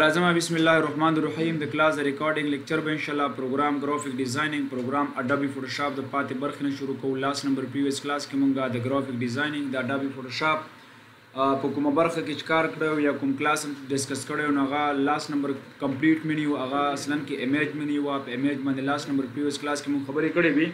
راځم بسم الله الرحمن الرحیم د کلاس د ریکارډینګ لیکچر به ان شاء الله پروګرام ګرافیک ډیزاینینګ پروګرام اډوبي فوټوشاپ د پاتې برخې نه شروع کوو لاس نمبر پریویس کلاس کې مونږه د ګرافیک ډیزاینینګ د اډوبي فوټوشاپ په کومه برخه کې کار کړو یا کوم کلاس هم ډیسکس کړو نو هغه لاس نمبر کمپلیټ منیو هغه اصلا کې امیج منیو په امیج باندې لاس نمبر پریویس کلاس کې مونږ خبرې کړې وي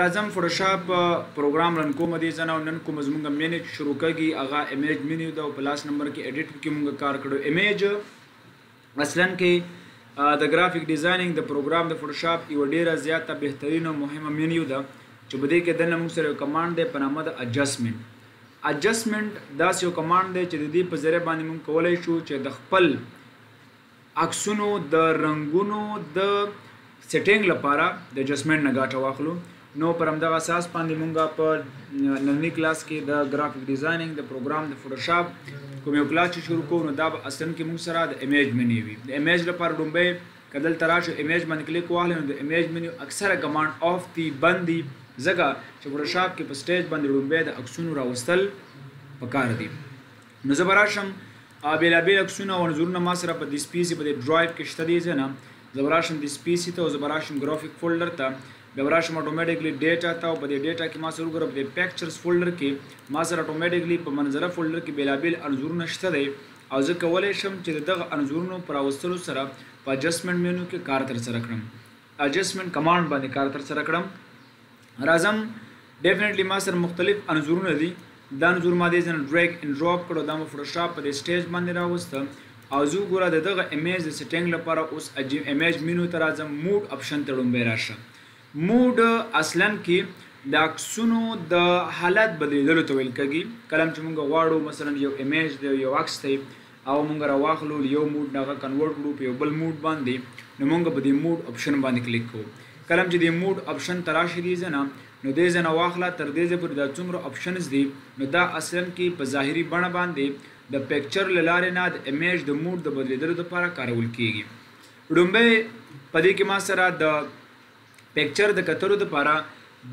راځم فوټوشاپ پروګرام رن کوم دې ځنه نن کوم زمونږ مینج شروع کږي هغه امیج مینیو ده او په لاس نمبر کې ایډیټ کې مونږ کار کړو امیج اصلا کې د ګرافیک ډیزاینینګ د پروګرام د فوټوشاپ یو ډیره زیاته بهترین او مهمه مینیو ده چې بده کې دنه موږ سره یو کمانډ دی په نامه د اډجستمنت اډجستمنت دا یو کمانډ دی چې د دې په ذریعہ باندې موږ کولای شو چې د خپل عکسونو د رنګونو د سیټینګ لپاره د اډجسټمنټ نه ګاټه واخلو نو پر همدغه اساس باندې مونږه په نننی کلاس کې د ګرافیک ډیزاینینګ د پروګرام د فوټوشاپ کوم یو کلاس چې شروع کوو نو دا به اصلا کې مونږ سره د امیج منی وي د امیج لپاره ډومبه کدل تراشو امیج باندې کلیک واخلې نو د امیج منی اکثره کمانډ آف دی بندي ځکه چې فوټوشاپ کې په سټیج باندې ډومبه د عکسونو راوستل پکار دي نو زه به راشم بیلا بیل عکسونه او انځورونه ما سره په دې سپیسي په دې ډرایو کې شته دي ځنه زه به راشم دې سپیسي ته او زه به راشم ګرافیک فولډر ته بیا به راشم اټومیټیکلی ډیټا ته او په دې ډیټا کې ما سره وګوره په دې پیکچرز فولډر کې ما سره اټومیټیکلی په منظره فولډر کې بیلا بیل انځورونه شته دي او زه کولای شم چې دغه انځورونو پر راوستلو سره په اجسټمنټ مینو کې کار تر سره کړم اجسټمنټ کمانډ باندې کار تر سره کړم راځم ډیفینټلی ما سره مختلف انزورونه دي دا انزور ما دې ځنه ډریګ ان ډراپ کړو دا مو فوټوشاپ په دې سټیج باندې راوسته او زه ګوره د دغه امیج د سیټینګ لپاره اوس امیج مینو ته راځم موډ اپشن ته ډومبه راشه موډ اصلا کې د عکسونو د حالت بدلیدلو ته ویل کېږي کلم چې موږ غواړو مثلا یو امیج دی یو عکس دی هغه مونږ راواخلو له یو موډ نه هغه کنورټ کړو په یو بل موډ باندې نو مونږ په دې موډ اپشن باندې کلیک کوو کلم چې دې موډ اپشن تراشي دې زنه نو دې زنه واخلا تر دې زه پر دا څومره اپشنز دي نو دا اصلا کې په ظاهري بڼه باندې د پکچر لاره نه د امیج د موډ د بدلیدلو لپاره کارول کیږي ډومبه په دې کې ما سره د پکچر د کتلو د پاره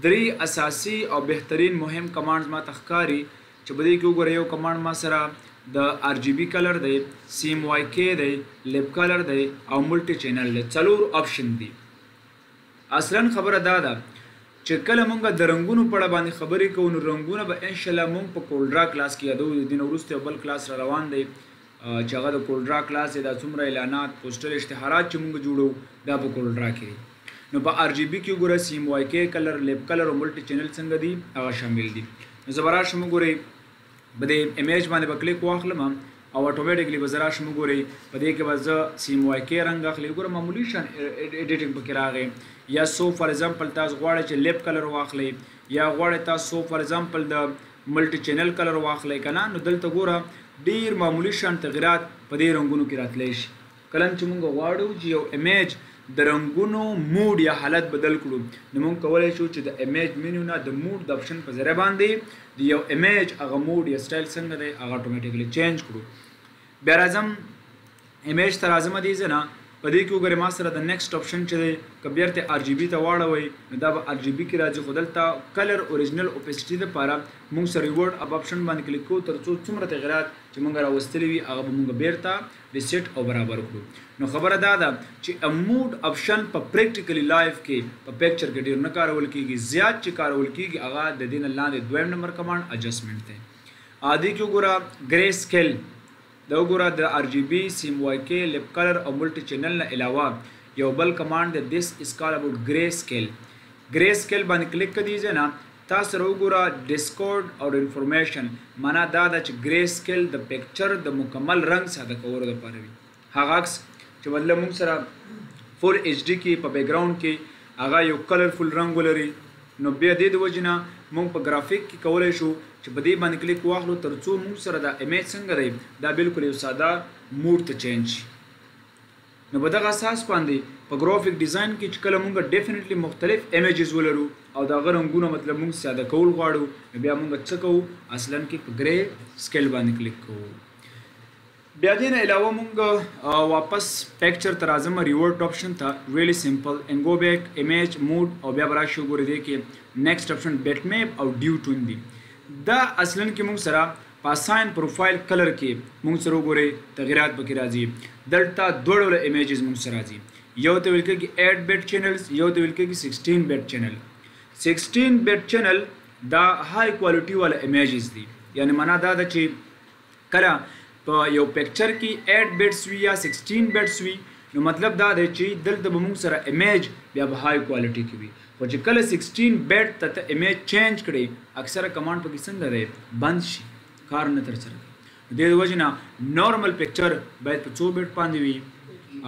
دری اساسی او بهترین مهم کمانډز ماته ښکاری چه په دی کی وګوره یو کمانډ ما سره د ار جی بی کلر دی سی ام وای کی دی لب کلر دی او ملټی چینل دی څلور اپشن دی اصلا خبره دا ده چې کله مونږ د رنگونو په اړه باندې خبرې کوو نو رنگونه به انشاءالله مونږ په کولډرا کلاس کې یادو د دین وروسته یو بل کلاس را روان دی چې هغه د کولډرا کلاس دی دا څومره اعلانات پوسټر اشتهارات چې موږ جوړو دا په کولډرا کې دي نو په ار جی بی کې وګوره سیم وای کې کلر لیپ کلر او ملټي چینل څنګه دي هغه شامل دي نو زه به راشم وګورئ په دې امیج باندې به کلیک واخلم او اتوماتیکلی به زه راشم وګورئ په دې کې به زه سیم وای کې رنګ اخلي وګوره معمولي شان ایډیټینګ پکې راغی یا سو فار ایگزامپل تاسو غواړئ چې لیپ کلر واخلئ یا غواړئ تاسو فار ایگزامپل د ملټي چینل کلر واخلئ کنه نو دلته ګوره ډیر معمولی شان تغیرات په دې رنګونو کې راتلای شي کلم چې مونږ غواړو چې یو امیج د رنګونو موډ یا حالت بدل کړو نو مونږ کولای شو چې د امیج مینیو نه د موډ د اپشن په ذریعہ باندې د یو امیج هغه موډ یا سټایل څنګه دی هغه اتوماتیکلی چینج کړو بیا راځم امیج ته راځم دی ځای نه په دی کی وګوری ما سره د نیکسټ اپشن چی دی که بیرته ار جی بی ته واړوی نو دا به ار جی بی کی راځی خو دلته کلر اوریجنل اوپیسټی لپاره مونږ سره ریورډ اپ اپشن باندی کلیک کوو تر څو څومره تغیرات چی مونږ راوستلی وی هغه به مونږ بیرته ریسیټ او برابر کړو نو خبره دا ده چی اموډ اپشن په پریکټیکلی لایف کی په پیکچر کی ډیر نه کارول کیږی زیات چی کارول کیږی هغه د دی نه لاندی دویم نمبر کمانډ اجسمنټ دی دی کی وګوره ګری سکیل دا وګوره د RGB، CMYK، Lip Color او Multi Channel نه علاوه یو بل کمانډ دی This is call about Gray Scale Gray Scale باندې کلیک کړئ ځای نه تا سره وګوره Discord او Information معنا دا ده چې Gray Scale د پکچر د مکمل رنګ ساده کولو لپاره وي هغه عکس چې بدله موږ سره فول ایچ ډي کې په بیکګراوند کې هغه یو کلرفول رنګ ولري نو بیا دې د وجې نه مونږ په ګرافیک کې کولای شو چې په دې باندې کلیک واخلو تر څو مونږ سره دا امیج څنګه دی دا بلکل یو ساده مود ته چینج شي نو په دغه اساس باندې په ګرافیک ډیزاین کې چې کله مونږ ډیفینیټلی مختلف امیجز ولرو او دا غو رنګونه مطلب مونږ ساده کول غواړو نو بیا مونږ څه کوو اصلا کې په ګری سکیل باندې کلیک کوو بیا دې نه علاوه مونږ واپس پکچر ته راځم ریورټ آپشن ته ریلی سمپل ان ګو بیک امیج موډ او بیا برا شو ګورې دې کې نیکسټ آپشن بیټ میپ او ډیو ټون دي دا اصلا کې مونږ سره په ساين پروفایل کلر کې مونږ سره وګورئ تغیرات پکې راځي دلته دوه ډوله امیجز مونږ سره راځي یو ته ویل کېږي 8 بیټ چینلز یو ته ویل کېږي 16 بیټ چینل 16 بیټ چینل دا های کوالټي والا امیجز دي یعنی معنا دا ده چې کله په یو پکچر کې 8 بیټس وی یا 16 بیټس وی نو مطلب دا دی چې دلته به موږ سره امیج بیا په های کوالټي کې وي خو چې کله 16 بیټ ته ته امیج چینج کړي اکثره کمانډ پکې څنګه دی بند شي کار نه تر سره کوي د دې وجه نه نارمل پکچر باید په 2 بیټ باندې وي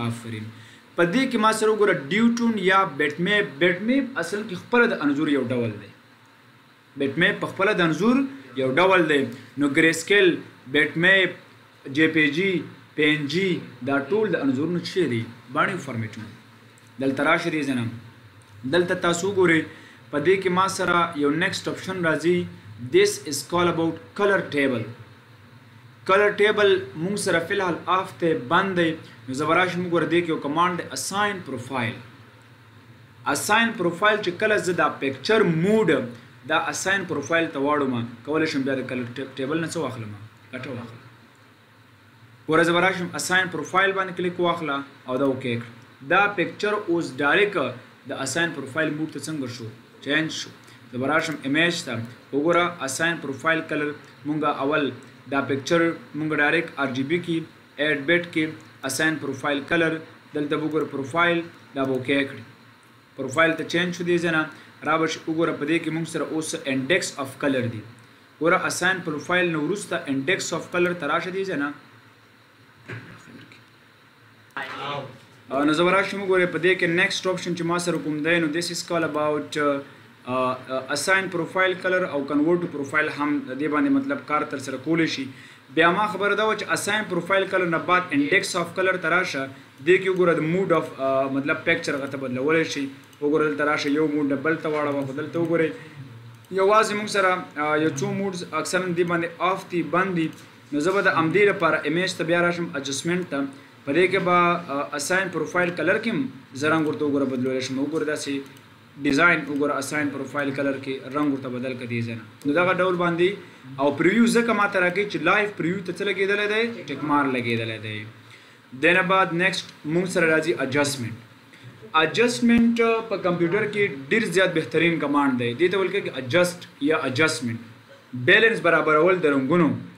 آفرین په دې کې ما سره وګوره ډیوټون یا بیټ میپ بیټ میپ اصل کې خپل د انځور یو ډول دی بیټ میپ په خپله د انځور یو ډول دی نو ګریسکیل، بیټ میپ، جی پی جی، پی این جی دا ټول د انځورونو چی دی بڼی او فارمیټونه دلته راشی دی ځنه دلته تاسو وګوری په دی کی ما سره یو نیکسټ اپشن راځی دیس از کال اباوټ کلر ټیبل کلر ټیبل مونږ سره فی الحال آف ته بند دی نو زبراشم وګوره دی کی یو کمانډ دی اساین پروفایل اساین پروفایل چې کله زه دا پکچر موډ دا اساین پروفایل ته واړوم کولای شم بیا د کلر ټیبل نه څه واخلم ګټه واخلم ګوره زه به راشم اساین پروفایل باندې کلیک واخله او دا اوکې کړه دا پکچر اوس ډایرک د اساین پروفایل موډ ته څنګه شو چینج شو زه به راشم امیج ته وګوره اساین پروفایل کلر مونږه اول دا پکچر مونږ ډایرک ار جی بي کې اډ بټ کې اساین پروفایل کلر دلته وګور پروفایل دا به کې کړی پروفایل ته چینج شو دی زنه را بش وګوره په دې کې موږ سره اوس انډیکس اف کلر دی ګوره اساین پروفایل نو ورسته انډیکس اف کلر تراشه دی زنه نو زه وراشم وګورئ په دې کې نیکسټ آپشن چې ما سره کوم دی نو دیس از کال اباوت اساین پروفایل کلر او کنورټ ټو پروفایل هم د دې باندې مطلب کار تر سره کولی شي بیا ما خبره دا و چې اساین پروفایل کلر نه بعد انډیکس اف کلر ته راشه دې کې وګوره د موډ اف مطلب پکچر هغه ته بدلولی شي وګوره دلته راشه یو موډ نه بل ته واړوه خو دلته وګورئ یوازې موږ سره یو څو موډز اکثرا دې باندې اف دي بند دي نو زه به د همدې لپاره امیج ته بیا راشم اجسټمنټ ته په دې کې به اساین پروفایل کلر کې زه رنګ ورته وګوره بدلولی شم وګوره داسې ډیزاین وګوره اساین پروفایل کلر کې رنګ ورته بدل کړه دې ځای نه نو دغه ډول باندې او پریویو ځکه ما ته راکوي چې لایف پریویو ته څه لګېدلی دی ټیک مار لګېدلی دی دینه بعد نیکسټ مونږ سره راځي اجسټمنټ اجسټمنټ په کمپیوټر کې ډیر زیات بهترین کمانډ دی دې ته ویل کېږي اجسټ یا اجسټمنټ بیلنس برابرول د رنګونو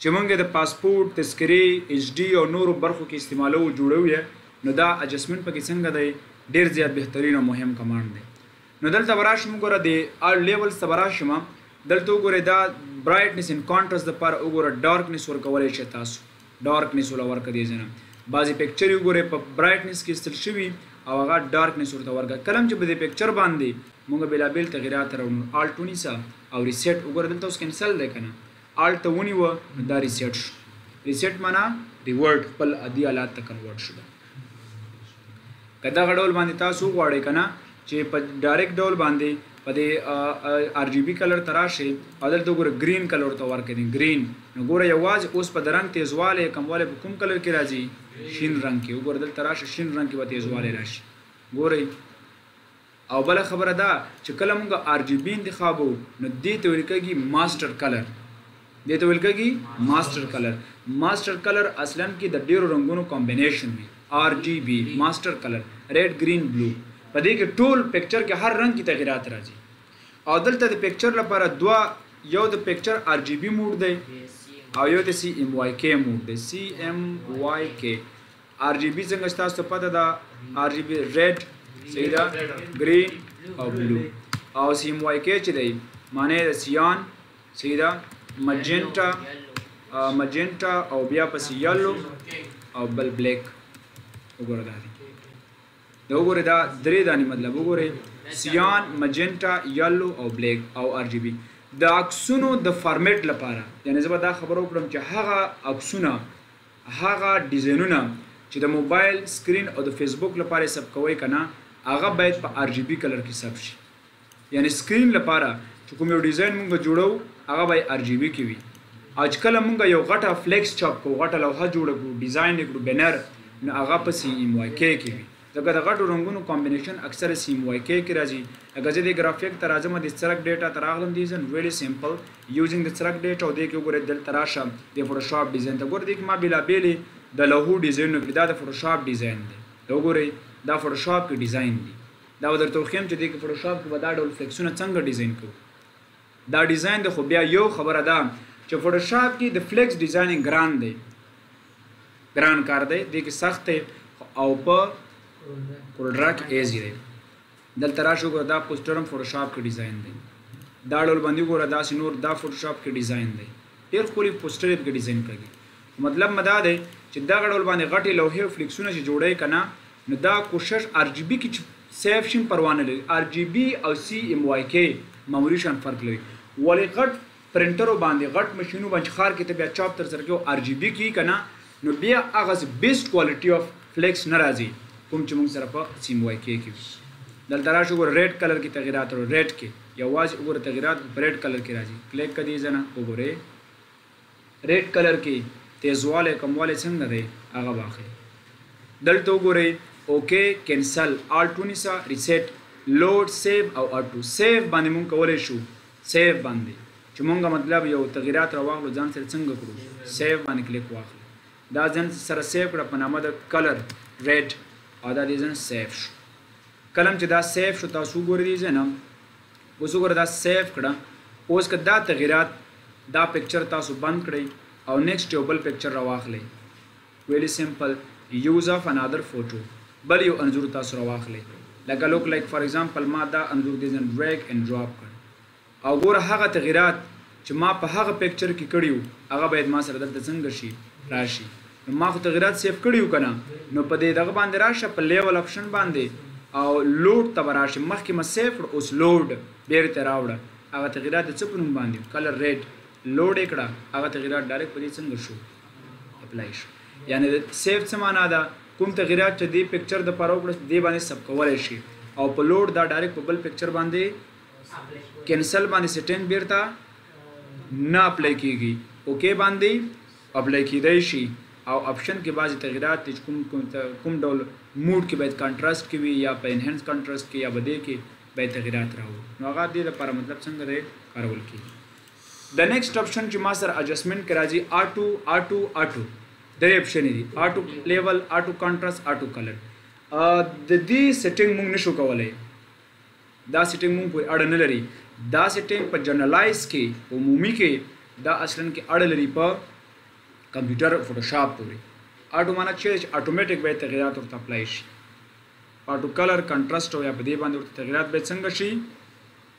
چې مونږ یې د پاسپورټ، تذکرې، ایس ډي او نورو برخو کې استعمالوو جوړوو یې نو دا اجسمنټ پکې څنګه دی؟ ډیر زیات بهترین او مهم کمانډ دی. نو دلته به راشم وګوره د اړ لیولز ته به راشم دلته وګورئ دا برایټنس اینډ کانټرس لپاره وګوره ډارکنس ورکولای شئ تاسو ډارکنس ولا ورکه دې ځنه بعضې پکچرې وګورئ په برایټنس کې ایستل شوي او هغه ډارکنس ورته ورکه کله هم چې په دې پکچر باندې مونږ بېلابېل تغیرات راوړو آلټ ونیسه او ریسیټ وګوره دلته اوس کینسل دی که نه آلټ ته ونیوه نو دا ریسیټ شو ریسیټ معنا ریورټ خپل عادي حالات ته کنورټ شو دا که دغه ډول باندې تاسو غواړئ که نه چې په ډایرکټ ډول باندې په دې آر جی بي کلر ته راشئ او دلته وګوره ګرین کلر ته ورکړئ ګرین نو ګوره یوازې اوس په د رنګ تیزوالی کموالی په کوم کلر کې راځي شین رنګ کې وګوره دلته راشه شین رنګ کې به تیزوالی راشي ګورئ او بله خبره دا چې کله مونږ ار جي بي انتخابوو نو دې ته ویل کږي ماسټر کلر دې ته ویل کږي ماسټر کلر ماسټر کلر اصلا کې د ډیرو رنګونو کمبینیشن وي ار جي بي ماسټر کلر ریډ ګرین بلو په دې کې ټول پکچر کې هر رنګ کې تغیرات راځي او دلته د پکچر لپاره دوا یو د پکچر ار جي بي موډ دی او یو د سی ایم وای کې موډ دی سی ایم وای کې ار جی بی څنګه ستاسو ته پته ده ار جی بی ریډ صحیح ده ګرین او بلو او سی ایم وای کې چې دی معنی د سیان صحیح ده مجنټا مجنټا او بیا پسې یلو او بل بلیک وګوره دا دی دا وګوره دا درې دانی مطلب وګوره سیان مجنټا یلو او بلیک او ار جی بی د عکسونو د فارمیټ لپاره یعنی زه به دا خبرو کړم چې هغه عکسونه هغه ډیزاینونه چې د موبایل سکرین او د فیسبوک لپاره یې ثبت کوئ که نه هغه باید په RGB کلر کې ثبت شي یعنې سکرین لپاره چې کوم یو ډیزاین مونږ جوړو هغه به یې RGB کې وي او چې کله مونږ یو غټه فلیکس چاپ کوو غټه لوحه جوړه کړو ډیزاین یې کړو بینر نو هغه پسې MYK کې وي. ځکه د غټو رنګونو کامبینیشن اکثره سي ام واي کي کې راځي لکه زه دې ګرافیک ته راځم د څرک ډیټا ته راغلم دي ځن ریلي سیمپل یوزینګ د څرک ډیټا او دې کې وګورئ دلته راشه د فوټوشاپ ډیزاین ته ګور دې کې ما بیلا بیلې د لوحو ډیزاینونه کړي دا د فوټوشاپ ډیزاین دی دا وګورئ دا فوټوشاپ کې ډیزاین دی دا به درته وښیم چې دې کې فوټوشاپ کې به دا ډول فلیکسونه څنګه ډیزاین کوو دا ډیزاین د خو بیا یو خبره ده چې فوټوشاپ کې د فلیکس ډیزاینینګ ګران دی ګران کار دی دې کې سخت دی او په کولډرا کې ایزي دی دلته راشه وګوره دا پوسټر هم فوټوشاپ کې ډیزاین دی دا ډول باندې وګوره داسې نور دا فوټوشاپ کې ډیزاین دی ډېر ښکلي پوسټر یې پکې ډیزاین کړی دی مطلب مې دا دی چې دغه ډول باندې غټې لوحې او فلیکسونه چې جوړوي که نه نو دا کوشش آر جي بي کې چې سیف شي پروانه لري آر جي بي او سي ایم وای کې معمولي شان فرق لري ولې غټ پرنټرو باندی غټ مشینو باندی چی ښار کی ته بیا چاپ تر سره کوی او ار جی بی کی کنه نو بیا هغسی بیسټ کوالټی اف فلیکس نه راځی کوم چی مونږ سره په سیم وای کی کی وی دلته راشه وګوره ریډ کلر کی تغیرات راوړی ریډ کی یوازی وګوره تغیرات خو په ریډ کلر کی راځی کلیک که دی ځنه وګوری ریډ کلر کی تیزوالی کموالی څنګه دی هغه به اخلی دلته وګوری اوکی کینسل آلټ ونیسه ریسیټ لوډ سیو او اټو سیو باندی مونږ کولی شو سیف باندی چی مونږ مطلب یو تغیرات راواخلو ځان سره څنګه کړو سیف باندی کلیک واخله دا ځان سره سیف کړه په نامه د کلر ریډ او دا دی ځان سیف شو کلم چی دا سیف شو تاسو ګور دی ځان اوس وګوره دا سیف کړه اوس که دا تغیرات دا پکچر تاسو بند کړی او نیکسټ یو بل پکچر راواخلی ویلي سمپل یوز اف انادر فوټو بل یو انځور تاسو راواخلئ لکه لوک لایک فار اګزامپل ما دا انځور دې ځن ډریګ اینډ ډراپ کړ او ګوره هغه تغیرات چې ما په هغه پیکچر کې کړي وو هغه باید ما سره دلته څنګه شي راشي نو ما خو تغیرات سیف کړي وو کنه نو په دې دغه باندې راشه په لیول آپشن باندې او لوډ ته به راشي مخکې ما سیف کړ اوس لوډ بیرته راوړه هغه تغیرات څه په نوم باندې کلر ریډ لوډ یې کړه هغه تغیرات ډایرکټ په دې څنګه شو اپلای شو یعنی سیف څه معنا ده کوم تغیرات چې دی پکچر د پاره وکړه دی باندې سب کولای شي او په لوډ دا ډایرکټ په بل پکچر باندې کینسل باندې سیټینګ بیرته نه اپلای کیږي اوکې باندې اپلای کیدای شي او اپشن کې بعضی تغیرات دي کوم کوم ډول موډ کې باید کانټراست کې وي یا په انهانس کانټراست کې یا بده کې باید تغیرات راو نو هغه دې لپاره مطلب څنګه دی کارول کیږي د نیکسټ اپشن چې ما سره اجسمنټ کې راځي آټو آټو آټو درې اپشن دي آټو لیول آټو کانټراست آټو کلر د دې سیټینګ مونږ نشو کولای دا سیټینګ مونږ پورې اړه نه لري دا سیټینګ په جنرالایز کې عمومي کې دا اصلا کې اړه لري په کمپیوټر فوټوشاپ پورې اټو معنا چې اتوماتیک به تغیرات ورته اپلای شي اټو کلر کنټراست او یا په دې باندې ورته تغیرات به څنګه شي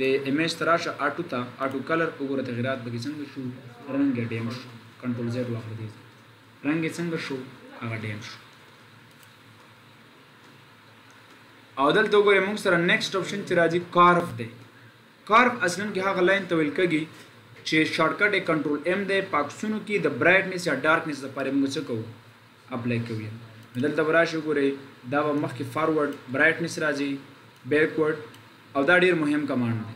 د امیج ته راشه اټو ته اټو کلر وګوره تغیرات پکې څنګه شو رنګ یې ډیم شو کنټرول زیډ واخله دې رنګ یې څنګه شو هغه ډیم شو او دلته وګورئ موږ سره نیکسټ آپشن چې راځي کارف دی کارف اصلا کې هغه لاین ته ویل کېږي چې شارټکټ یې کنټرول ایم دی پاکسونو کې د برایټنس یا ډارکنس لپاره موږ څه کوو اپلای کوو دلته به راشي وګورئ دا به مخکې فارورډ برایټنس راځي بیکورډ او دا ډیر مهم کمانډ دی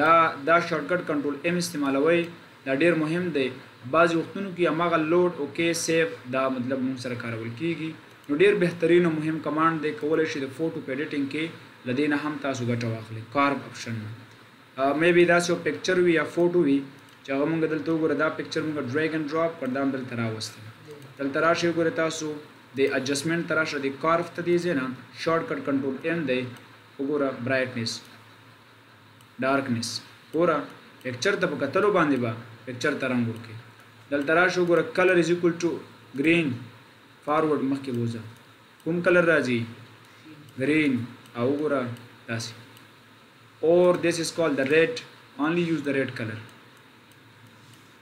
دا دا شارټ کټ کنټرول ایم استعمالوي دا ډیر مهم دی بعضی وختونو کې همغه لوډ او کې سیو دا مطلب موږ سره کارول کیږي نو ډیر بهترین او مهم کمانډ دی کولای شي د فوټو په ایډیټینګ کې لدینه هم تاسو ګټه واخلئ کارب اپشن مې به دا څو پکچر وی یا فوټو وی چې هغه موږ دلته وګوره دا پکچر موږ ډریګ اند ډراپ کړ دا دلته راوستل دلته راشي وګوره تاسو د اډجسټمنټ تراشه د کارف ته دی زینا شارټ کټ کنټرول ایم دی وګوره برایټنیس ډارکنیس ګوره پکچر ته په کتلو باندې به پکچر ته رنګ ورکې دلته راشه وګوره کلر از ایکول ټو ګرین فارورډ مخکې بوزه کوم کلر راځي ګرین او وګوره داسې اور دیس از کال د ریډ اونلی یوز د ریډ کلر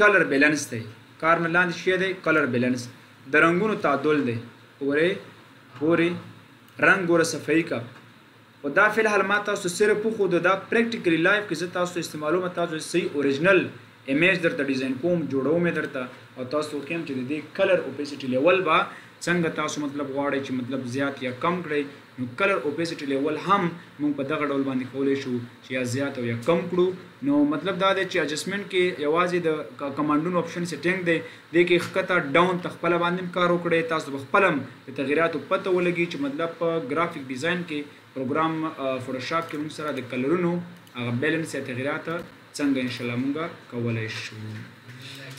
کلر بیلنس دی کار نه لاندې شی دی کلر بیلنس د رنګونو تعدل دی وګورئ ګوري رنګ ګوره صفائی کا خو دا فل حال ما تاسو سره په خو دا پریکټیکلی لایف کې زه تاسو استعمالوم تاسو صحیح اوریجنل امیج درته ډیزاین کوم جوړوم درته او تاسو خیم چې د دې کلر اوپیسټی لیول با څنګه تاسو مطلب غواړئ چې مطلب زیات یا کم کړئ نو کلر اوپیسټي لیول هم موږ په دغه ډول باندې کولی شو چې یا زیات او یا کم کړو نو مطلب دا دی چې اجسټمنټ کې یوازې د کمانډونو اپشن سیټینګ دی دې کې ښکته ډاون ته خپل باندې کار وکړي تاسو به خپلم د تغیراتو پته ولګي چې مطلب په ګرافیک ډیزاین کې پروګرام فوټوشاپ کې موږ سره د کلرونو هغه بیلنس یا تغیرات څنګه ان شاء الله موږ کولای شو